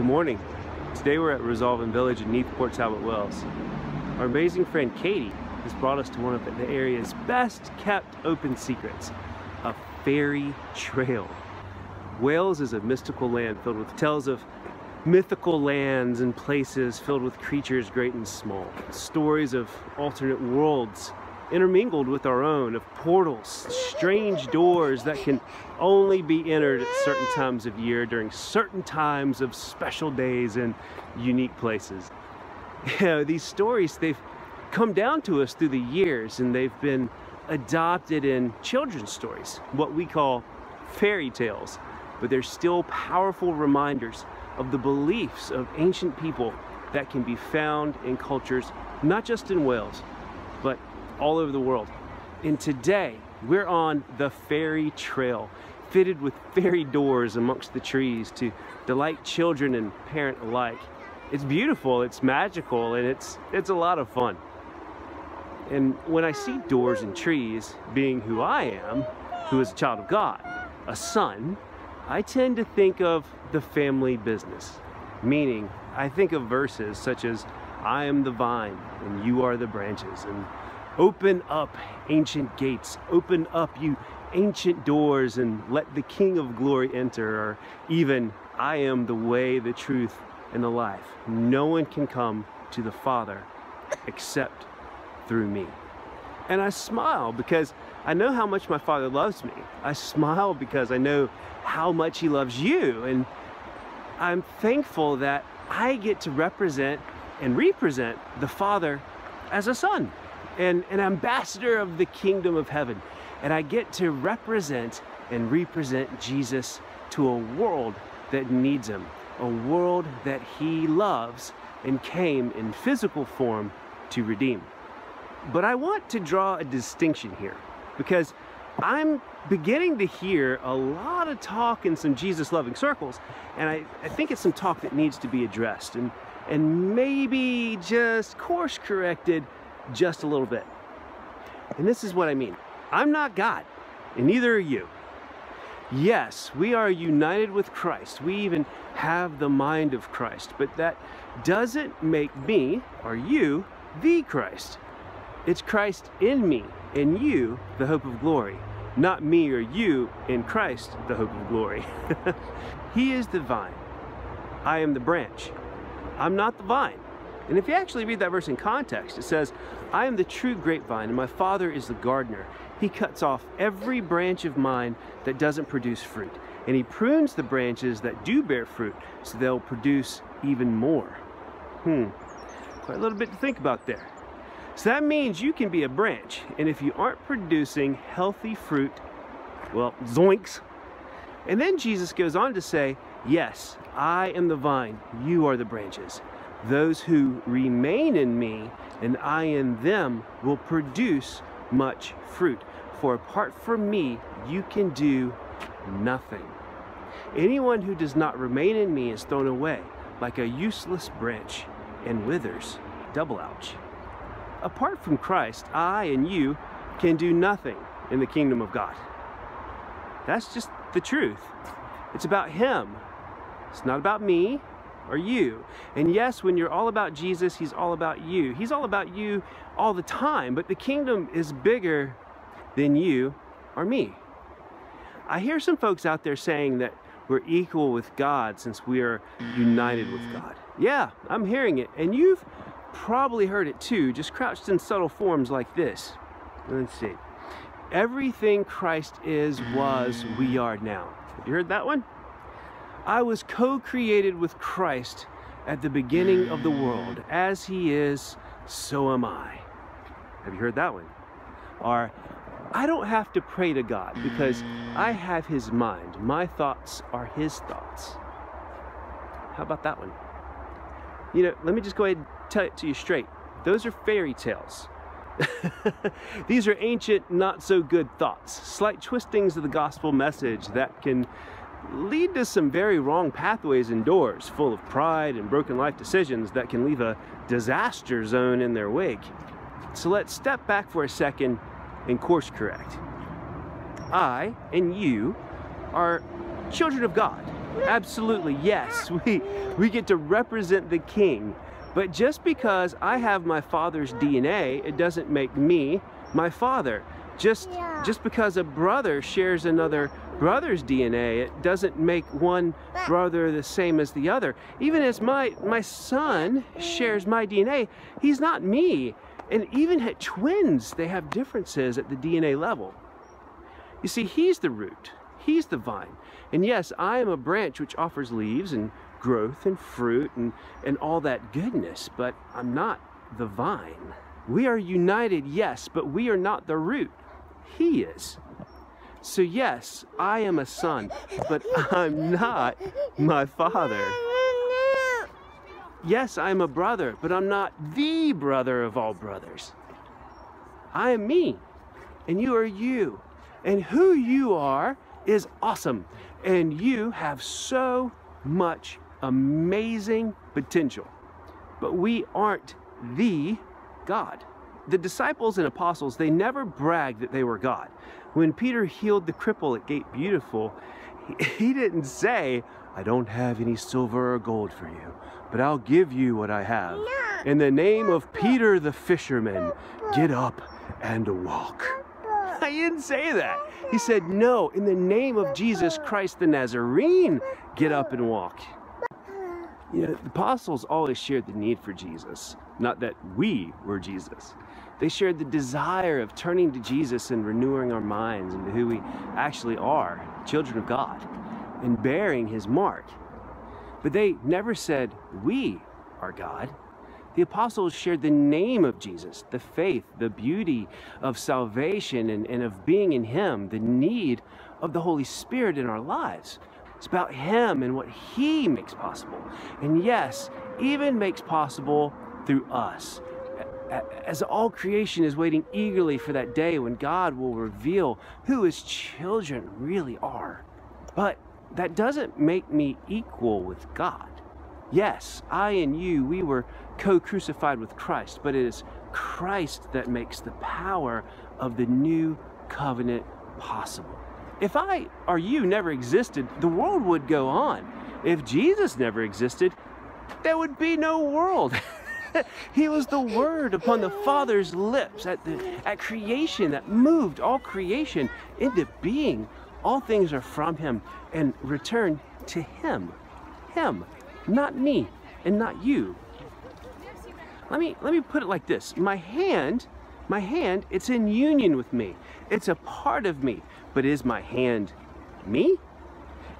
Good morning. Today we're at Resolven Village in Neath, Port Talbot, Wales. Our amazing friend Katie has brought us to one of the area's best kept open secrets, a fairy trail. Wales is a mystical land filled with tales of mythical lands and places filled with creatures great and small, stories of alternate worlds intermingled with our own, of portals, strange doors that can only be entered at certain times of year during certain times of special days and unique places. You know, these stories, they've come down to us through the years and they've been adopted in children's stories, what we call fairy tales, but they're still powerful reminders of the beliefs of ancient people that can be found in cultures not just in Wales, all over the world. And today, we're on the fairy trail, fitted with fairy doors amongst the trees to delight children and parent alike. It's beautiful, it's magical, and it's, it's a lot of fun. And when I see doors and trees, being who I am, who is a child of God, a son, I tend to think of the family business. Meaning, I think of verses such as, I am the vine and you are the branches, and Open up ancient gates, open up you ancient doors and let the King of glory enter, or even I am the way, the truth, and the life. No one can come to the Father except through me. And I smile because I know how much my Father loves me. I smile because I know how much He loves you. And I'm thankful that I get to represent and represent the Father as a son and an ambassador of the kingdom of heaven. And I get to represent and represent Jesus to a world that needs him, a world that he loves and came in physical form to redeem. But I want to draw a distinction here because I'm beginning to hear a lot of talk in some Jesus loving circles, and I, I think it's some talk that needs to be addressed and, and maybe just course corrected just a little bit. And this is what I mean. I'm not God, and neither are you. Yes, we are united with Christ. We even have the mind of Christ, but that doesn't make me or you the Christ. It's Christ in me and you, the hope of glory, not me or you in Christ, the hope of glory. he is the vine. I am the branch. I'm not the vine. And if you actually read that verse in context, it says, I am the true grapevine, and my Father is the gardener. He cuts off every branch of mine that doesn't produce fruit, and he prunes the branches that do bear fruit, so they'll produce even more. Hmm, quite a little bit to think about there. So that means you can be a branch, and if you aren't producing healthy fruit, well, zoinks. And then Jesus goes on to say, Yes, I am the vine, you are the branches. Those who remain in me and I in them will produce much fruit. For apart from me, you can do nothing. Anyone who does not remain in me is thrown away like a useless branch and withers. Double ouch. Apart from Christ, I and you can do nothing in the kingdom of God. That's just the truth. It's about Him. It's not about me or you. And yes, when you're all about Jesus, he's all about you. He's all about you all the time, but the kingdom is bigger than you or me. I hear some folks out there saying that we're equal with God since we are united with God. Yeah, I'm hearing it. And you've probably heard it too, just crouched in subtle forms like this. Let's see. Everything Christ is, was, we are now. You heard that one? I was co-created with Christ at the beginning of the world. As he is, so am I. Have you heard that one? Or, I don't have to pray to God because I have his mind. My thoughts are his thoughts. How about that one? You know, let me just go ahead and tell it to you straight. Those are fairy tales. These are ancient, not so good thoughts, slight twistings of the gospel message that can lead to some very wrong pathways and doors full of pride and broken life decisions that can leave a disaster zone in their wake. So let's step back for a second and course correct. I and you are children of God. Absolutely, yes. We, we get to represent the king. But just because I have my father's DNA, it doesn't make me my father. Just, Yeah. just because a brother shares another brother's DNA, it doesn't make one brother the same as the other. Even as my, my son shares my DNA, he's not me. And even at twins, they have differences at the DNA level. You see, he's the root, he's the vine. And yes, I am a branch which offers leaves and growth and fruit and, and all that goodness, but I'm not the vine. We are united, yes, but we are not the root. He is. So, yes, I am a son, but I'm not my father. Yes, I'm a brother, but I'm not the brother of all brothers. I am me, and you are you. And who you are is awesome. And you have so much amazing potential. But we aren't the God. The disciples and apostles, they never bragged that they were God. When Peter healed the cripple at Gate Beautiful, he- didn't say, I don't have any silver or gold for you, but I'll give you what I have. In the name of Peter the fisherman, get up and walk. I didn't say that. He said, No, in the name of Jesus Christ the Nazarene, get up and walk. You know, the apostles always shared the need for Jesus, not that we were Jesus. They shared the desire of turning to Jesus and renewing our minds into who we actually are, children of God, and bearing his mark. But they never said, We are God. The apostles shared the name of Jesus, the faith, the beauty of salvation and, and of being in Him, the need of the Holy Spirit in our lives. It's about Him and what He makes possible. And yes, even makes possible through us. As all creation is waiting eagerly for that day when God will reveal who His children really are. But that doesn't make me equal with God. Yes, I and you, we were co crucified with Christ, but it is Christ that makes the power of the new covenant possible. If I or you never existed, the world would go on. If Jesus never existed, there would be no world. he was the word upon the Father's lips at, the, at creation that moved all creation into being. All things are from him and return to him. Him, not me and not you. Let me let me put it like this. My hand, my hand, it's in union with me. It's a part of me. But is my hand me?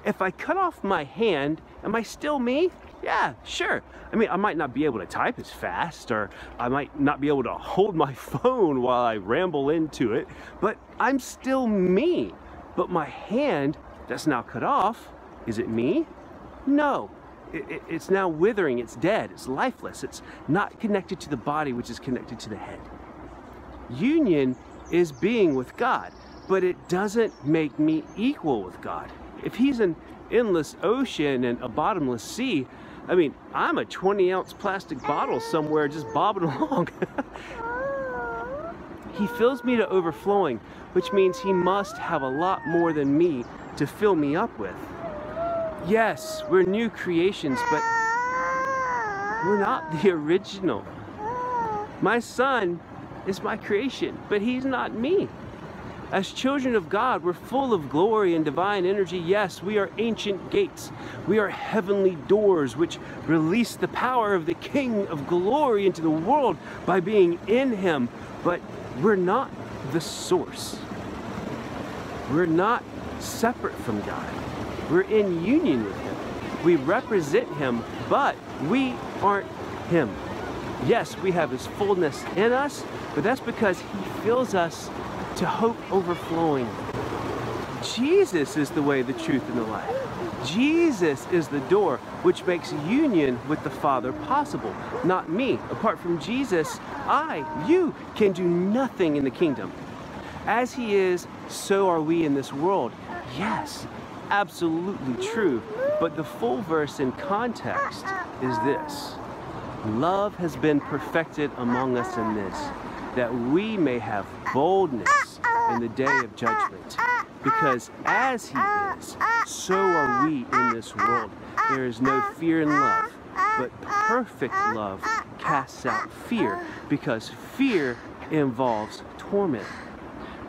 If I cut off my hand, am I still me? Yeah, sure. I mean, I might not be able to type as fast, or I might not be able to hold my phone while I ramble into it, but I'm still me. But my hand that's now cut off, is it me? No. It, it- it's now withering, it's dead, it's lifeless, it's not connected to the body, which is connected to the head. Union is being with God, but it doesn't make me equal with God. If He's an endless ocean and a bottomless sea, I mean, I'm a 20 ounce plastic bottle somewhere just bobbing along. he fills me to overflowing, which means He must have a lot more than me to fill me up with. Yes, we're new creations, but we're not the original. My son is my creation, but he's not me. As children of God, we're full of glory and divine energy. Yes, we are ancient gates. We are heavenly doors which release the power of the King of glory into the world by being in him. But we're not the source. We're not separate from God. We're in union with Him. We represent Him, but we aren't Him. Yes, we have His fullness in us, but that's because He fills us to hope overflowing. Jesus is the way, the truth, and the life. Jesus is the door which makes union with the Father possible, not me. Apart from Jesus, I, you, can do nothing in the kingdom. As He is, so are we in this world. Yes, absolutely true. But the full verse in context is this Love has been perfected among us in this, that we may have boldness in the day of judgment. Because as He is, so are we in this world. There is no fear in love, but perfect love casts out fear, because fear involves torment.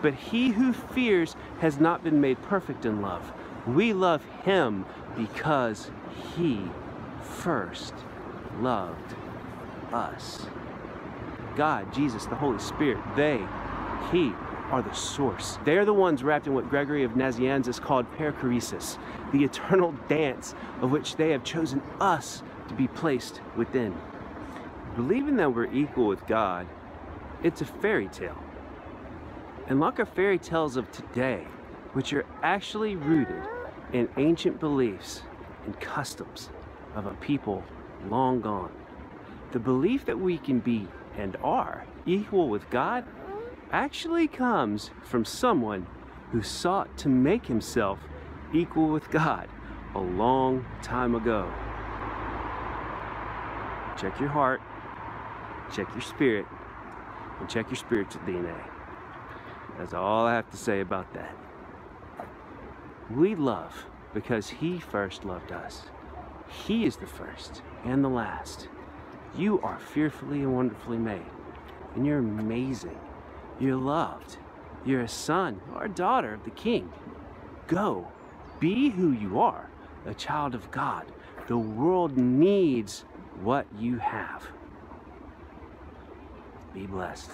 But he who fears has not been made perfect in love. We love him because he first loved us. God, Jesus, the Holy Spirit, they, he, are the source. They are the ones wrapped in what Gregory of Nazianzus called perichoresis, the eternal dance of which they have chosen us to be placed within. Believing that we're equal with God, it's a fairy tale. And like our fairy tales of today, which are actually rooted in ancient beliefs and customs of a people long gone. The belief that we can be and are equal with God actually comes from someone who sought to make himself equal with God a long time ago. Check your heart, check your spirit, and check your spiritual DNA. That's all I have to say about that. We love because He first loved us. He is the first and the last. You are fearfully and wonderfully made, and you're amazing. You're loved. You're a son or a daughter of the King. Go, be who you are, a child of God. The world needs what you have. Be blessed.